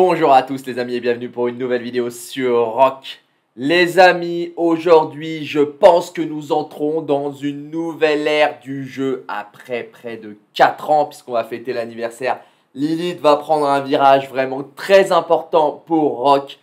Bonjour à tous les amis et bienvenue pour une nouvelle vidéo sur Rock. Les amis, aujourd'hui je pense que nous entrons dans une nouvelle ère du jeu après près de 4 ans puisqu'on va fêter l'anniversaire. Lilith va prendre un virage vraiment très important pour Rock.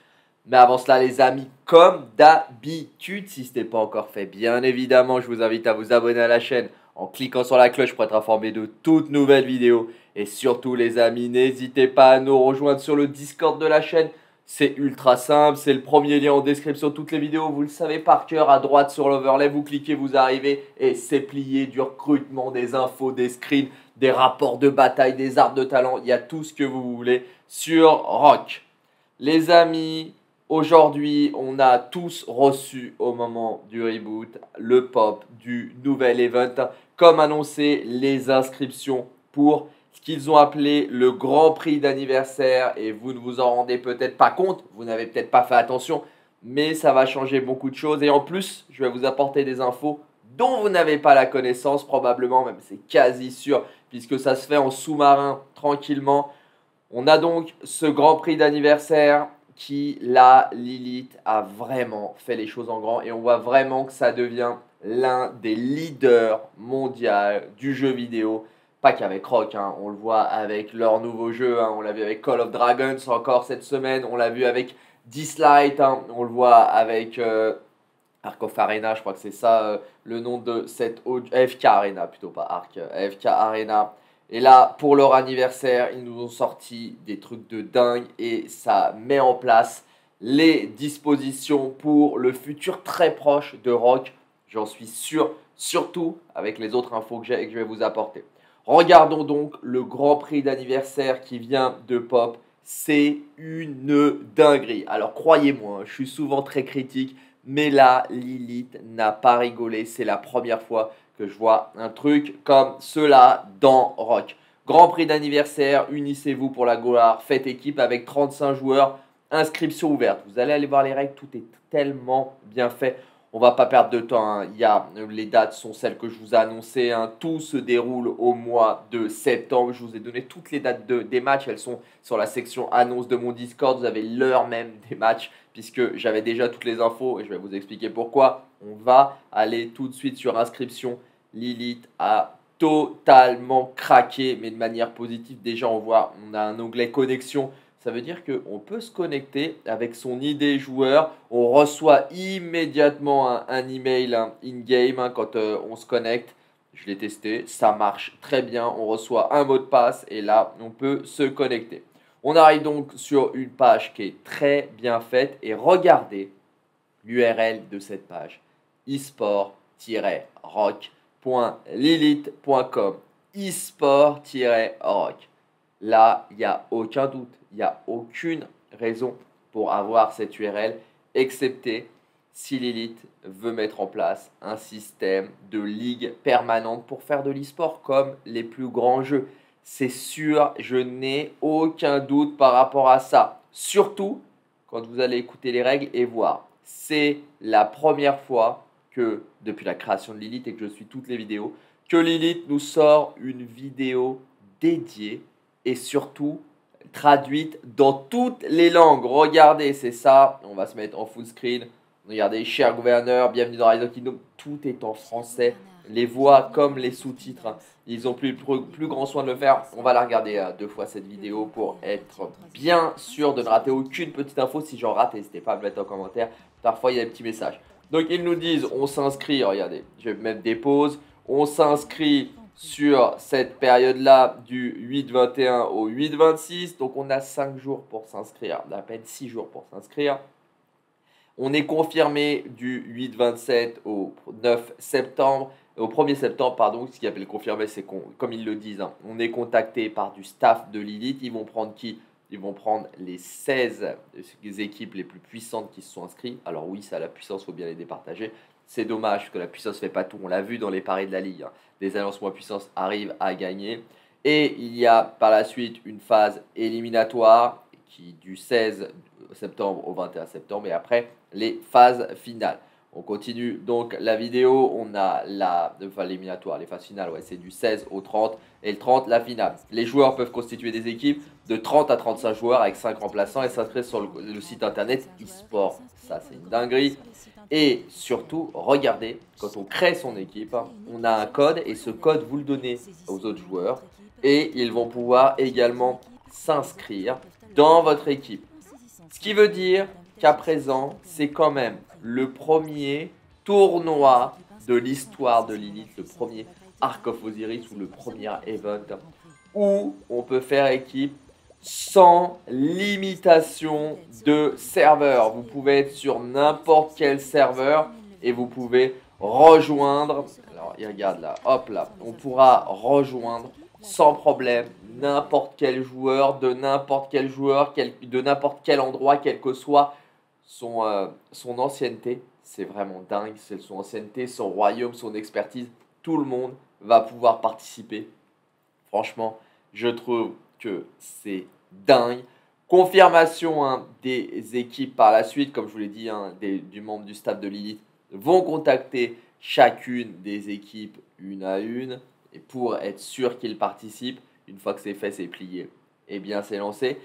Mais avant cela les amis, comme d'habitude, si ce n'est pas encore fait, bien évidemment je vous invite à vous abonner à la chaîne en cliquant sur la cloche pour être informé de toutes nouvelles vidéos. Et surtout les amis, n'hésitez pas à nous rejoindre sur le Discord de la chaîne. C'est ultra simple, c'est le premier lien en description de toutes les vidéos, vous le savez par cœur, à droite sur l'overlay, vous cliquez, vous arrivez, et c'est plié du recrutement, des infos, des screens, des rapports de bataille, des arbres de talent, il y a tout ce que vous voulez sur Rock. Les amis, aujourd'hui, on a tous reçu au moment du reboot le pop du nouvel event, comme annoncé, les inscriptions pour ce qu'ils ont appelé le Grand Prix d'anniversaire. Et vous ne vous en rendez peut-être pas compte, vous n'avez peut-être pas fait attention, mais ça va changer beaucoup de choses. Et en plus, je vais vous apporter des infos dont vous n'avez pas la connaissance probablement, même c'est quasi sûr, puisque ça se fait en sous-marin tranquillement. On a donc ce Grand Prix d'anniversaire qui, là, Lilith a vraiment fait les choses en grand et on voit vraiment que ça devient l'un des leaders mondiaux du jeu vidéo pas qu'avec Rock, hein. on le voit avec leur nouveau jeu, hein. on l'a vu avec Call of Dragons encore cette semaine, on l'a vu avec Dislight, hein. on le voit avec euh, Arc of Arena, je crois que c'est ça euh, le nom de cette FK Arena, plutôt pas Arc, euh, FK Arena. Et là, pour leur anniversaire, ils nous ont sorti des trucs de dingue et ça met en place les dispositions pour le futur très proche de Rock, j'en suis sûr, surtout avec les autres infos que, que je vais vous apporter. Regardons donc le Grand Prix d'anniversaire qui vient de Pop. C'est une dinguerie. Alors croyez-moi, hein, je suis souvent très critique, mais là, Lilith n'a pas rigolé. C'est la première fois que je vois un truc comme cela dans Rock. Grand Prix d'anniversaire, unissez-vous pour la gloire, faites équipe avec 35 joueurs, inscription ouverte. Vous allez aller voir les règles, tout est tellement bien fait. On va pas perdre de temps. Hein. A, les dates sont celles que je vous ai annoncées. Hein. Tout se déroule au mois de septembre. Je vous ai donné toutes les dates de, des matchs. Elles sont sur la section annonce de mon Discord. Vous avez l'heure même des matchs puisque j'avais déjà toutes les infos et je vais vous expliquer pourquoi. On va aller tout de suite sur inscription. Lilith a totalement craqué, mais de manière positive. Déjà, on voit, on a un onglet connexion ça veut dire qu'on peut se connecter avec son ID joueur. On reçoit immédiatement un, email in-game hein, quand euh, on se connecte. Je l'ai testé, ça marche très bien. On reçoit un mot de passe et là, on peut se connecter. On arrive donc sur une page qui est très bien faite et regardez l'URL de cette page esport-rock.lilith.com esport-rock. Là, il n'y a aucun doute il n'y a aucune raison pour avoir cette URL, excepté si Lilith veut mettre en place un système de ligue permanente pour faire de l'e-sport comme les plus grands jeux. C'est sûr, je n'ai aucun doute par rapport à ça. Surtout quand vous allez écouter les règles et voir. C'est la première fois que, depuis la création de Lilith et que je suis toutes les vidéos, que Lilith nous sort une vidéo dédiée et surtout traduite dans toutes les langues. Regardez, c'est ça. On va se mettre en full screen. Regardez, cher gouverneur, bienvenue dans Rise Kingdom. Tout est en français. Les voix comme les sous-titres. Ils ont plus, plus, grand soin de le faire. On va la regarder euh, deux fois cette vidéo pour être bien sûr de ne rater aucune petite info. Si j'en rate, n'hésitez pas à me mettre en commentaire. Parfois, il y a des petits messages. Donc, ils nous disent, on s'inscrit. Regardez, je vais mettre des pauses. On s'inscrit sur cette période-là du 8-21 au 8-26. Donc on a 5 jours pour s'inscrire, à peine 6 jours pour s'inscrire. On est confirmé du 8-27 au 9 septembre, au 1er septembre, pardon. Ce qui appelle confirmé, c'est qu'on, comme ils le disent, hein, on est contacté par du staff de Lilith. Ils vont prendre qui? Ils vont prendre les 16 équipes les plus puissantes qui se sont inscrites. Alors oui, ça a la puissance, il faut bien les départager. C'est dommage que la puissance fait pas tout. On l'a vu dans les paris de la Ligue. Hein. Des alliances moins puissances arrivent à gagner. Et il y a par la suite une phase éliminatoire qui du 16 septembre au 21 septembre et après les phases finales. On continue donc la vidéo, on a la, enfin l'éliminatoire, les phases finales, ouais, c'est du 16 au 30 et le 30 la finale. Les joueurs peuvent constituer des équipes de 30 à 35 joueurs avec 5 remplaçants et s'inscrire sur le, site internet eSport. Ça c'est une dinguerie. Et surtout, regardez, quand on crée son équipe, on a un code et ce code vous le donnez aux autres joueurs et ils vont pouvoir également s'inscrire dans votre équipe. Ce qui veut dire qu'à présent, c'est quand même le premier tournoi de l'histoire de Lilith, le premier Arc of Osiris ou le premier event où on peut faire équipe sans limitation de serveur. Vous pouvez être sur n'importe quel serveur et vous pouvez rejoindre. Alors, il regarde là, hop là, on pourra rejoindre sans problème n'importe quel joueur, de n'importe quel joueur, de n'importe quel endroit, quel que soit son, euh, son ancienneté, c'est vraiment dingue. C'est son ancienneté, son royaume, son expertise. Tout le monde va pouvoir participer. Franchement, je trouve que c'est dingue. Confirmation hein, des équipes par la suite, comme je vous l'ai dit, hein, du membre du staff de Lilith vont contacter chacune des équipes une à une et pour être sûr qu'ils participent. Une fois que c'est fait, c'est plié. Et eh bien, c'est lancé.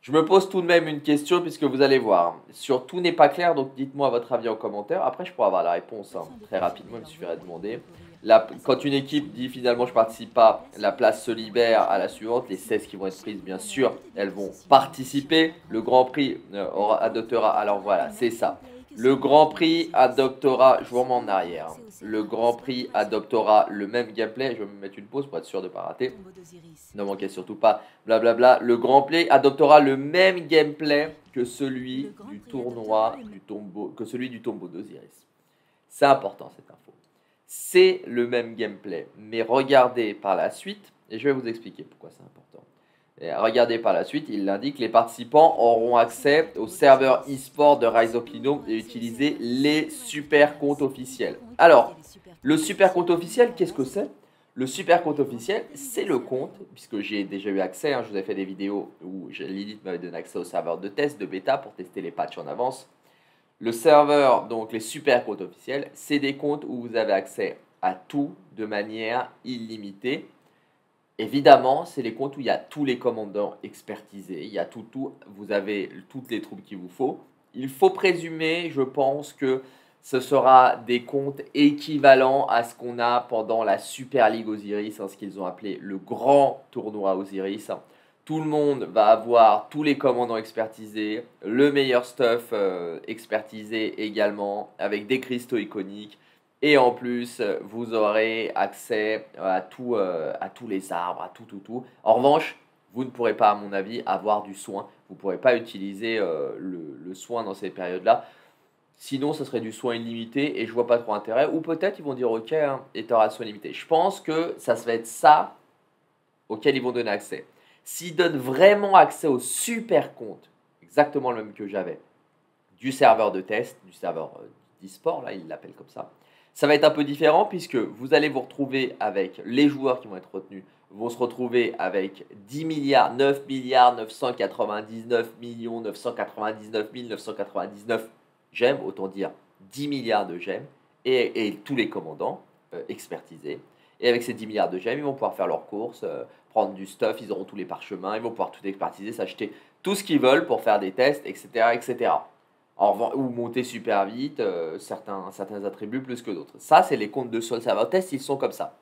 Je me pose tout de même une question puisque vous allez voir. Sur tout n'est pas clair, donc dites-moi votre avis en commentaire. Après, je pourrais avoir la réponse hein, très rapidement, il me suffirait de demander. quand une équipe dit finalement je participe pas, la place se libère à la suivante. Les 16 qui vont être prises, bien sûr, elles vont participer. Le Grand Prix euh, adoptera. Alors voilà, c'est ça. Le Grand Prix adoptera, je vous remets en arrière, le Grand Prix adoptera le même gameplay, je vais me mettre une pause pour être sûr de ne pas rater, ne manquez surtout pas, blablabla, le Grand Prix adoptera le même gameplay que celui du tournoi du tombeau, que celui du tombeau d'Osiris. C'est important cette info. C'est le même gameplay, mais regardez par la suite, et je vais vous expliquer pourquoi c'est important regardez par la suite, il l'indique, les participants auront accès au serveur e-sport de Rise of Kingdom et utiliser les super comptes officiels. Alors, le super compte officiel, qu'est-ce que c'est? Le super compte officiel, c'est le compte, puisque j'ai déjà eu accès, hein, je vous ai fait des vidéos où Lilith m'avait donné accès au serveur de test, de bêta, pour tester les patchs en avance. Le serveur, donc les super comptes officiels, c'est des comptes où vous avez accès à tout de manière illimitée Évidemment, c'est les comptes où il y a tous les commandants expertisés, il y a tout, tout, vous avez toutes les troupes qu'il vous faut. Il faut présumer, je pense, que ce sera des comptes équivalents à ce qu'on a pendant la Super League Osiris, hein, ce qu'ils ont appelé le grand tournoi Osiris. Tout le monde va avoir tous les commandants expertisés, le meilleur stuff euh, expertisé également, avec des cristaux iconiques, et en plus, vous aurez accès à, tout, euh, à tous les arbres, à tout, tout, tout. En revanche, vous ne pourrez pas, à mon avis, avoir du soin. Vous ne pourrez pas utiliser euh, le, soin dans ces périodes-là. Sinon, ce serait du soin illimité et je vois pas trop intérêt. Ou peut-être ils vont dire ok, hein, et tu auras soin illimité. Je pense que ça va être ça auquel ils vont donner accès. S'ils donnent vraiment accès au super compte, exactement le même que j'avais, du serveur de test, du serveur euh, d'e-sport, là, ils l'appellent comme ça, ça va être un peu différent puisque vous allez vous retrouver avec les joueurs qui vont être retenus vont se retrouver avec 10 milliards, 9 milliards, 999 millions, 999 999 gemmes, autant dire 10 milliards de gemmes, et, tous les commandants euh, expertisés. Et avec ces 10 milliards de gemmes, ils vont pouvoir faire leurs courses, euh, prendre du stuff, ils auront tous les parchemins, ils vont pouvoir tout expertiser, s'acheter tout ce qu'ils veulent pour faire des tests, etc. etc ou monter super vite, euh, certains, certains attributs plus que d'autres. Ça, c'est les comptes de Soul Server ils sont comme ça.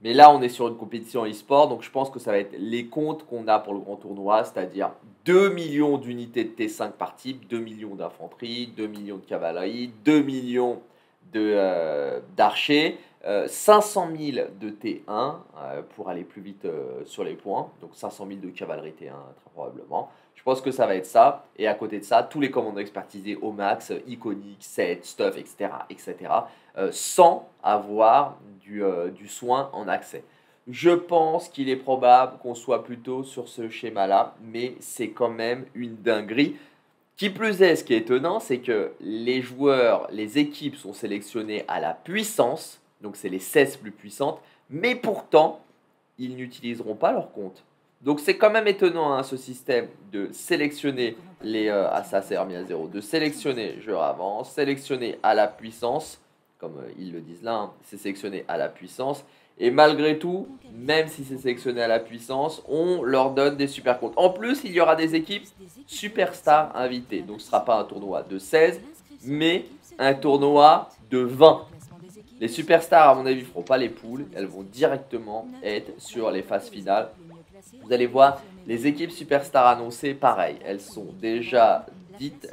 Mais là, on est sur une compétition e-sport, donc je pense que ça va être les comptes qu'on a pour le grand tournoi, c'est-à-dire 2 millions d'unités de T5 par type, 2 millions d'infanterie, 2 millions de cavalerie, 2 millions euh, d'archers, 500 euh, 000 de T1 pour aller plus vite sur les points, donc 500 000 de cavalerie T1 très probablement. Je pense que ça va être ça. Et à côté de ça, tous les commandants expertisés au max, iconique, set, stuff, etc. etc. Euh, sans avoir du, euh, du soin en accès. Je pense qu'il est probable qu'on soit plutôt sur ce schéma-là, mais c'est quand même une dinguerie. Qui plus est, ce qui est étonnant, c'est que les joueurs, les équipes sont sélectionnées à la puissance, donc c'est les 16 plus puissantes, mais pourtant, ils n'utiliseront pas leur compte. Donc c'est quand même étonnant hein, ce système de sélectionner les... Euh, ah ça c'est remis à zéro. De sélectionner je avance, sélectionner à la puissance, comme euh, ils le disent là, hein, c'est sélectionné à la puissance. Et malgré tout, même si c'est sélectionné à la puissance, on leur donne des super comptes. En plus, il y aura des équipes superstars invitées. Donc ce ne sera pas un tournoi de 16, mais un tournoi de 20. Les superstars, à mon avis, feront pas les poules. Elles vont directement être sur les phases finales. Vous allez voir, les équipes superstars annoncées, pareil, elles sont déjà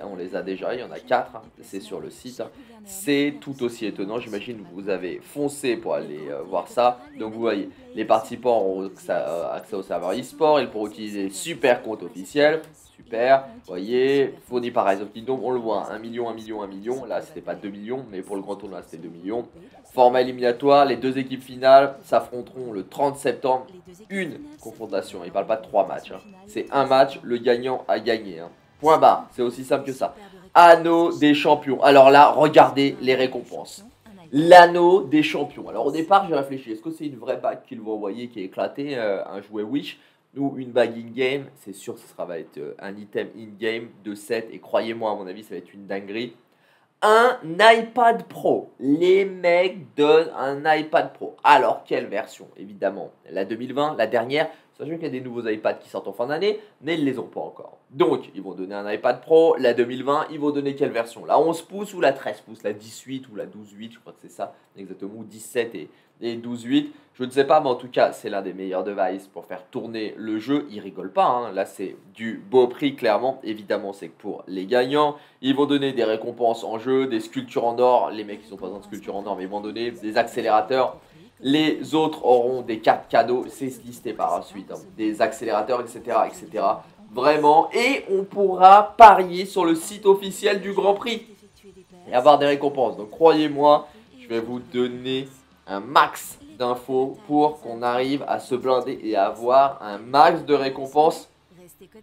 on les a déjà, il y en a 4, hein, c'est sur le site. C'est tout aussi étonnant, j'imagine que vous avez foncé pour aller euh, voir ça. Donc vous voyez, les participants euh, accès au serveur e-sport, ils pourront utiliser super compte officiel, super, vous voyez, fourni par Rise of Kingdom, on le voit, 1 million, 1 million, 1 million, là c'était pas 2 millions, mais pour le grand tournoi c'était 2 millions. Format éliminatoire, les deux équipes finales s'affronteront le 30 septembre, une confrontation, il parle pas de 3 matchs, hein. c'est un match, le gagnant a gagné. Hein. Point bas, c'est aussi simple que ça. Anneau des champions. Alors là, regardez les récompenses. L'anneau des champions. Alors au départ, j'ai réfléchi, est-ce que c'est une vraie bague qu'ils vont envoyer qui est éclatée, euh, un jouet Wish ou une bague in-game? C'est sûr ce sera, va être euh, un item in-game de 7 et croyez-moi, à mon avis, ça va être une dinguerie. Un iPad Pro. Les mecs donnent un iPad Pro. Alors, quelle version? Évidemment, la 2020, la dernière, Sachant qu'il y a des nouveaux iPads qui sortent en fin d'année, mais ils ne les ont pas encore. Donc, ils vont donner un iPad Pro, la 2020, ils vont donner quelle version? La 11 pouces ou la 13 pouces? La 18 ou la 12.8, je crois que c'est ça, exactement, ou 17 et, et 12.8. Je ne sais pas, mais en tout cas, c'est l'un des meilleurs devices pour faire tourner le jeu. Ils rigolent pas, hein. là c'est du beau prix, clairement. Évidemment, c'est pour les gagnants, ils vont donner des récompenses en jeu, des sculptures en or. Les mecs, ils ont pas besoin de sculptures en or, mais ils vont donner des accélérateurs les autres auront des cartes cadeaux, c'est listé par la suite, hein. des accélérateurs, etc., etc. Vraiment, et on pourra parier sur le site officiel du Grand Prix et avoir des récompenses. Donc croyez-moi, je vais vous donner un max d'infos pour qu'on arrive à se blinder et avoir un max de récompenses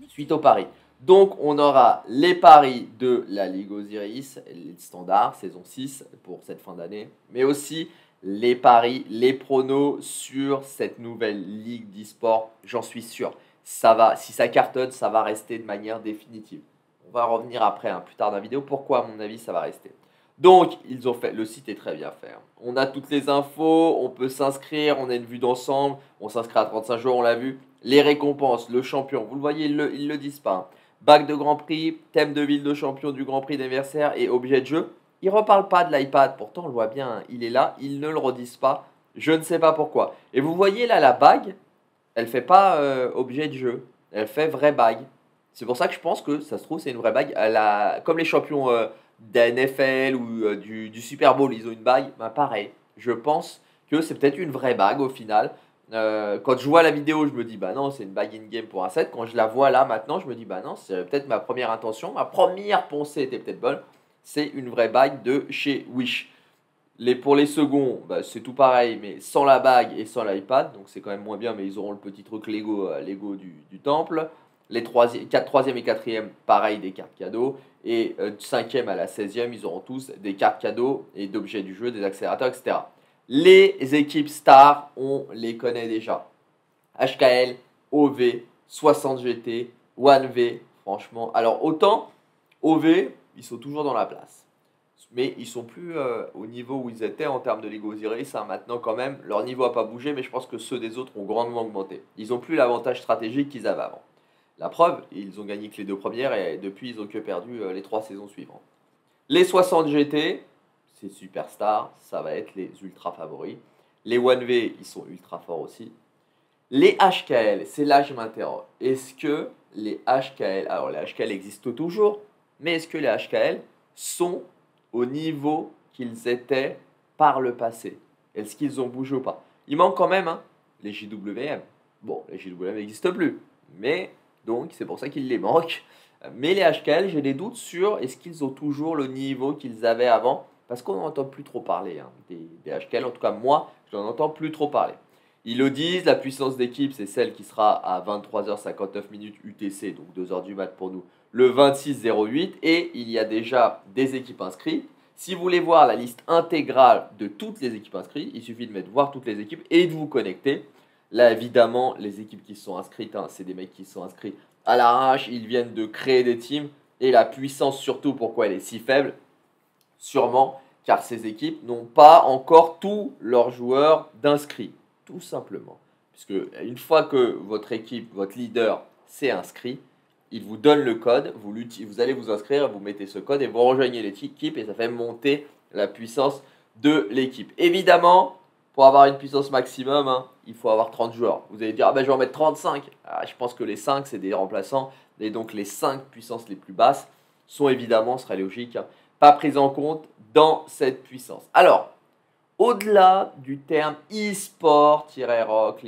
suite au pari. Donc on aura les paris de la Ligue Osiris, les standards, saison 6 pour cette fin d'année, mais aussi les paris, les pronos sur cette nouvelle ligue d'e-sport, j'en suis sûr. Ça va, si ça cartonne, ça va rester de manière définitive. On va revenir après, hein, plus tard dans la vidéo, pourquoi à mon avis ça va rester? Donc, ils ont fait, le site est très bien fait. Hein. On a toutes les infos, on peut s'inscrire, on a une vue d'ensemble, on s'inscrit à 35 jours, on l'a vu. Les récompenses, le champion, vous le voyez, ils ne le, le disent pas. Hein. Bac de Grand Prix, thème de ville de champion du Grand Prix d'anniversaire et objet de jeu. Ils ne reparlent pas de l'iPad, pourtant on le voit bien, il est là, ils ne le redisent pas. Je ne sais pas pourquoi. Et vous voyez là la bague, elle fait pas euh, objet de jeu, elle fait vraie bague. C'est pour ça que je pense que ça se trouve c'est une vraie bague. Comme les champions euh, d'NFL ou euh, du, Super Bowl, ils ont une bague, ben pareil. Je pense que c'est peut-être une vraie bague au final. quand je vois la vidéo, je me dis bah non, c'est une bague in-game pour un set. Quand je la vois là maintenant, je me dis bah non, c'est peut-être ma première intention. Ma première pensée était peut-être bonne c'est une vraie bague de chez Wish. Les, pour les seconds, bah, c'est tout pareil, mais sans la bague et sans l'iPad, donc c'est quand même moins bien, mais ils auront le petit truc Lego, euh, Lego du, temple. Les 3 4, 3 et 4e, pareil, des cartes cadeaux. Et 5e euh, à la 16e, ils auront tous des cartes cadeaux et d'objets du jeu, des accélérateurs, etc. Les équipes stars, on les connaît déjà. HKL, OV, 60GT, 1V, franchement. Alors autant OV, ils sont toujours dans la place. Mais ils sont plus euh, au niveau où ils étaient en termes de Lego Osiris. Hein. Maintenant, quand même, leur niveau n'a pas bougé, mais je pense que ceux des autres ont grandement augmenté. Ils n'ont plus l'avantage stratégique qu'ils avaient avant. La preuve, ils ont gagné que les deux premières et depuis, ils ont que perdu euh, les trois saisons suivantes. Les 60 GT, c'est superstar, ça va être les ultra favoris. Les 1V, ils sont ultra forts aussi. Les HKL, c'est là que je m'interroge. Est-ce que les HKL, alors les HKL existent toujours, mais est-ce que les HKL sont au niveau qu'ils étaient par le passé? Est-ce qu'ils ont bougé ou pas? Il manque quand même hein, les JWM. Bon, les JWM n'existent plus, mais donc c'est pour ça qu'il les manque. Mais les HKL, j'ai des doutes sur est-ce qu'ils ont toujours le niveau qu'ils avaient avant Parce qu'on n'entend plus trop parler hein, des, des. En tout cas, moi, je n'en entends plus trop parler. Ils le disent, la puissance d'équipe, c'est celle qui sera à 23h59 minutes UTC, donc 2h du mat pour nous, le 26-08. Et il y a déjà des équipes inscrites. Si vous voulez voir la liste intégrale de toutes les équipes inscrites, il suffit de mettre voir toutes les équipes et de vous connecter. Là, évidemment, les équipes qui sont inscrites, hein, c'est des mecs qui sont inscrits à l'arrache, ils viennent de créer des teams. Et la puissance, surtout, pourquoi elle est si faible? Sûrement car ces équipes n'ont pas encore tous leurs joueurs d'inscrits, tout simplement. Puisque une fois que votre équipe, votre leader s'est inscrit, il vous donne le code, vous, vous allez vous inscrire, vous mettez ce code et vous rejoignez l'équipe et ça fait monter la puissance de l'équipe. Évidemment, pour avoir une puissance maximum, hein, il faut avoir 30 joueurs. Vous allez dire, ah ben, je vais en mettre 35. Ah, je pense que les 5, c'est des remplaçants. Et donc les 5 puissances les plus basses sont évidemment, ce serait logique, hein, pas prises en compte dans cette puissance. Alors, au-delà du terme e-sport-rock,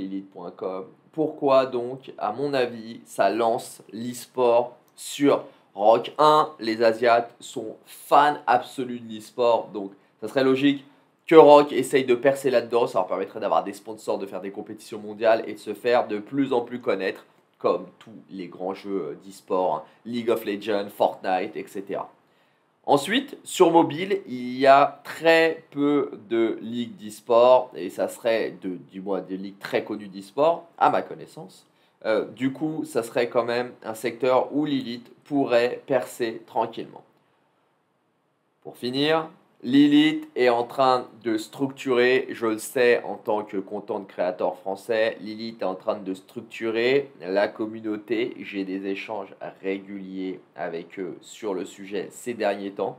pourquoi donc, à mon avis, ça lance l'e-sport sur Rock 1 Les Asiates sont fans absolus de l'e-sport, donc ça serait logique que Rock essaye de percer là-dedans. Ça leur permettrait d'avoir des sponsors, de faire des compétitions mondiales et de se faire de plus en plus connaître, comme tous les grands jeux d'e-sport, hein. League of Legends, Fortnite, etc. Ensuite, sur mobile, il y a très peu de ligues d'e-sport, et ça serait de, du moins des ligues très connues d'e-sport, à ma connaissance. Euh, du coup, ça serait quand même un secteur où Lilith pourrait percer tranquillement. Pour finir, Lilith est en train de structurer, je le sais en tant que content créateur français, Lilith est en train de structurer la communauté. J'ai des échanges réguliers avec eux sur le sujet ces derniers temps.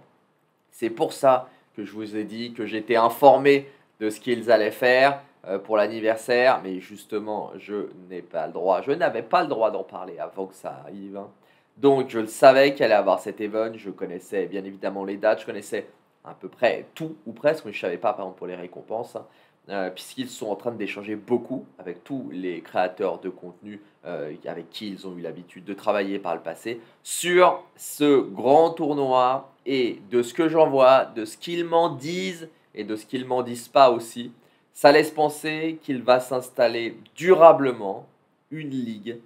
C'est pour ça que je vous ai dit que j'étais informé de ce qu'ils allaient faire euh, pour l'anniversaire, mais justement, je n'ai pas le droit, je n'avais pas le droit d'en parler avant que ça arrive. Hein. Donc, je le savais qu'elle allait avoir cet event, je connaissais bien évidemment les dates, je connaissais à peu près tout ou presque, mais je ne savais pas par exemple pour les récompenses, hein, euh, puisqu'ils sont en train d'échanger beaucoup avec tous les créateurs de contenu euh, avec qui ils ont eu l'habitude de travailler par le passé sur ce grand tournoi et de ce que j'en vois, de ce qu'ils m'en disent et de ce qu'ils m'en disent pas aussi. Ça laisse penser qu'il va s'installer durablement une ligue,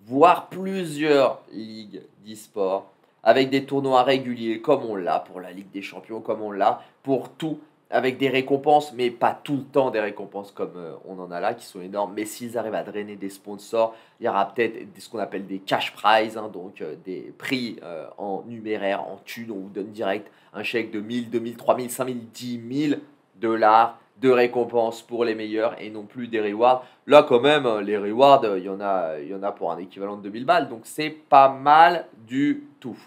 voire plusieurs ligues d'e-sport avec des tournois réguliers comme on l'a pour la Ligue des Champions, comme on l'a pour tout, avec des récompenses, mais pas tout le temps des récompenses comme euh, on en a là, qui sont énormes. Mais s'ils arrivent à drainer des sponsors, il y aura peut-être ce qu'on appelle des cash prizes, hein, donc euh, des prix euh, en numéraire, en thunes. On vous donne direct un chèque de 1000, 2000, 3000, 5000, 10 000 dollars de récompenses pour les meilleurs et non plus des rewards. Là, quand même, les rewards, il y en a, il y en a pour un équivalent de 2000 balles. Donc, c'est pas mal du tout.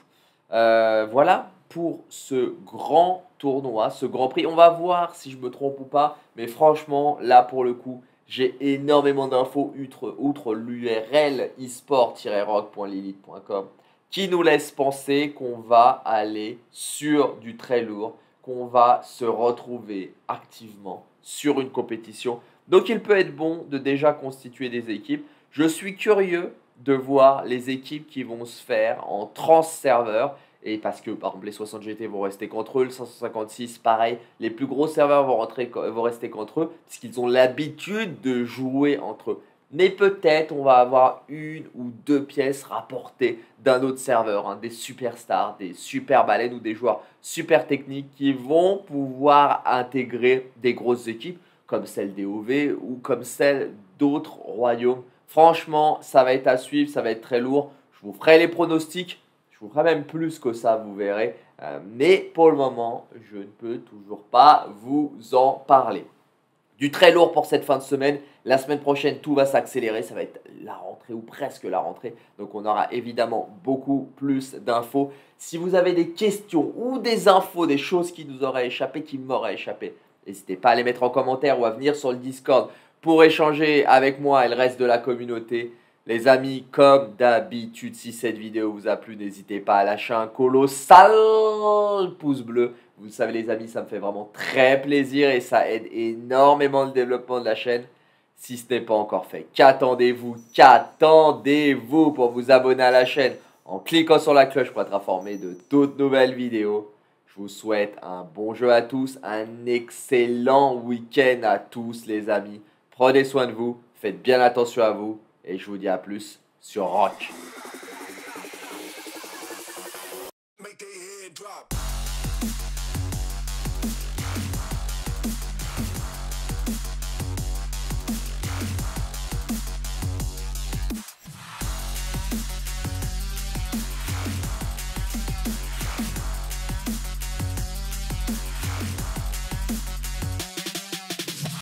Euh, voilà pour ce grand tournoi, ce grand prix. On va voir si je me trompe ou pas. Mais franchement, là, pour le coup, j'ai énormément d'infos outre, outre l'URL esport-rock.lilith.com qui nous laisse penser qu'on va aller sur du très lourd qu'on va se retrouver activement sur une compétition. Donc il peut être bon de déjà constituer des équipes. Je suis curieux de voir les équipes qui vont se faire en trans-serveur. Et parce que par exemple les 60 GT vont rester contre eux, le 556 pareil, les plus gros serveurs vont, vont rester contre eux, puisqu'ils ont l'habitude de jouer entre eux. Mais peut-être on va avoir une ou deux pièces rapportées d'un autre serveur, hein, des superstars, des super baleines ou des joueurs super techniques qui vont pouvoir intégrer des grosses équipes comme celle des OV ou comme celle d'autres royaumes. Franchement, ça va être à suivre, ça va être très lourd. Je vous ferai les pronostics, je vous ferai même plus que ça, vous verrez. Euh, mais pour le moment, je ne peux toujours pas vous en parler. Du très lourd pour cette fin de semaine. La semaine prochaine, tout va s'accélérer. Ça va être la rentrée ou presque la rentrée. Donc on aura évidemment beaucoup plus d'infos. Si vous avez des questions ou des infos, des choses qui nous auraient échappé, qui m'auraient échappé, n'hésitez pas à les mettre en commentaire ou à venir sur le Discord pour échanger avec moi et le reste de la communauté. Les amis, comme d'habitude, si cette vidéo vous a plu, n'hésitez pas à lâcher un colossal pouce bleu. Vous savez les amis, ça me fait vraiment très plaisir et ça aide énormément le développement de la chaîne. Si ce n'est pas encore fait, qu'attendez-vous Qu'attendez-vous pour vous abonner à la chaîne en cliquant sur la cloche pour être informé de toutes nouvelles vidéos Je vous souhaite un bon jeu à tous, un excellent week-end à tous les amis. Prenez soin de vous, faites bien attention à vous et je vous dis à plus sur Rock.